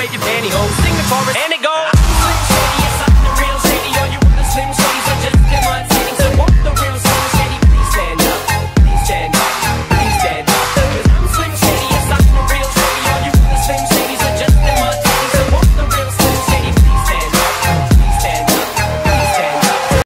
wave your pantyhose. Sing the chorus and.